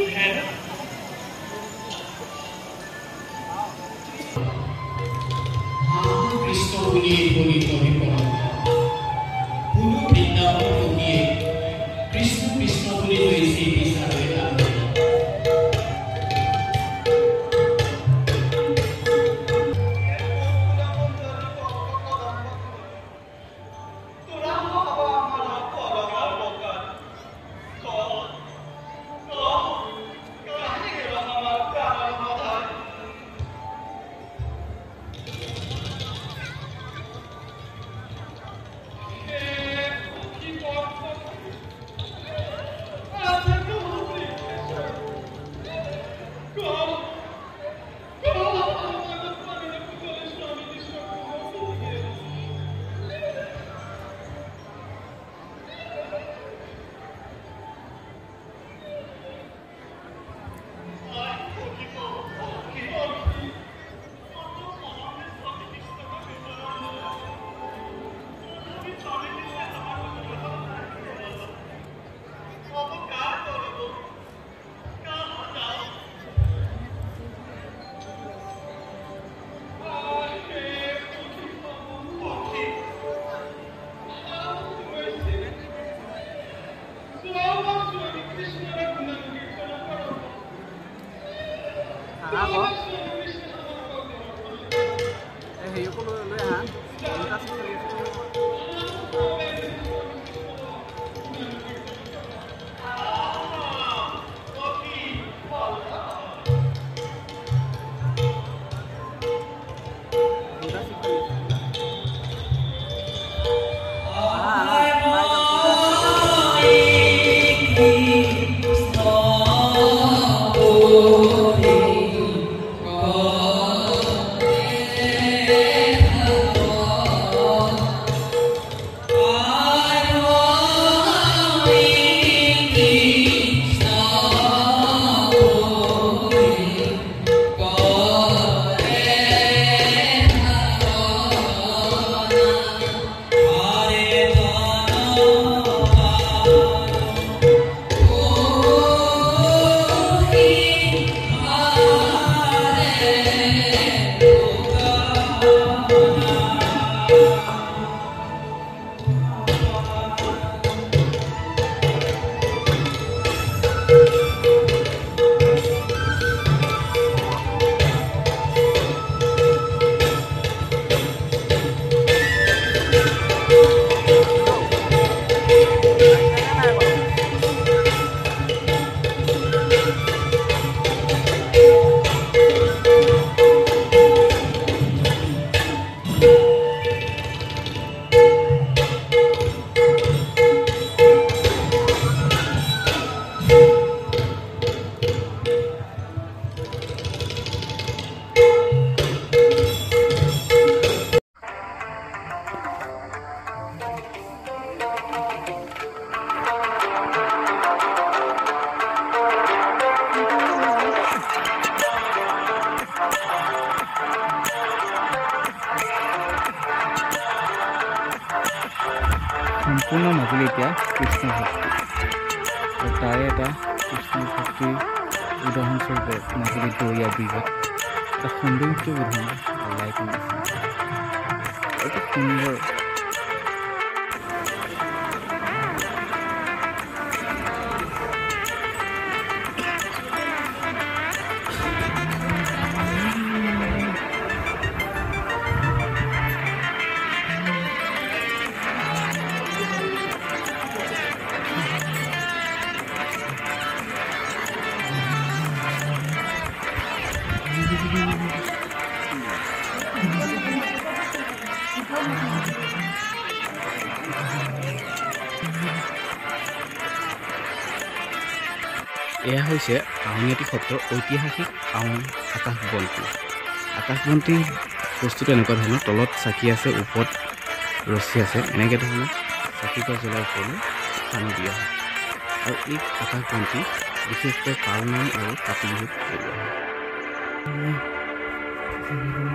Okay. you. Majuli এতিয়া কৃষ্ণ ভক্তি আৰু তাৰে এটা কৃষ্ণ ভক্তিৰ উদাহৰণস্বৰূপে মাজুলীত দৌৰীয়া বিভাগ এটা সৌন্দৰ্য উদাহৰণ ওলাই তুলিছে অতি সুন্দৰ এয়া হৈছে আউনীআটী সত্ৰৰ ঐতিহাসিক আউন আকাশবন্তি। আকাশবন্তি বস্তুটো এনেকুৱা ধৰণৰ তলত চাকি আছে ওপৰত ৰছী আছে এনেকৈ ধৰণৰ চাকিগছ জ্বলাই ওপৰলৈ টানি দিয়া হয়। আৰু এই আকাশবন্তি বিশেষকৈ পালনাম আৰু কাতি বিহুত জ্বলোৱা হয়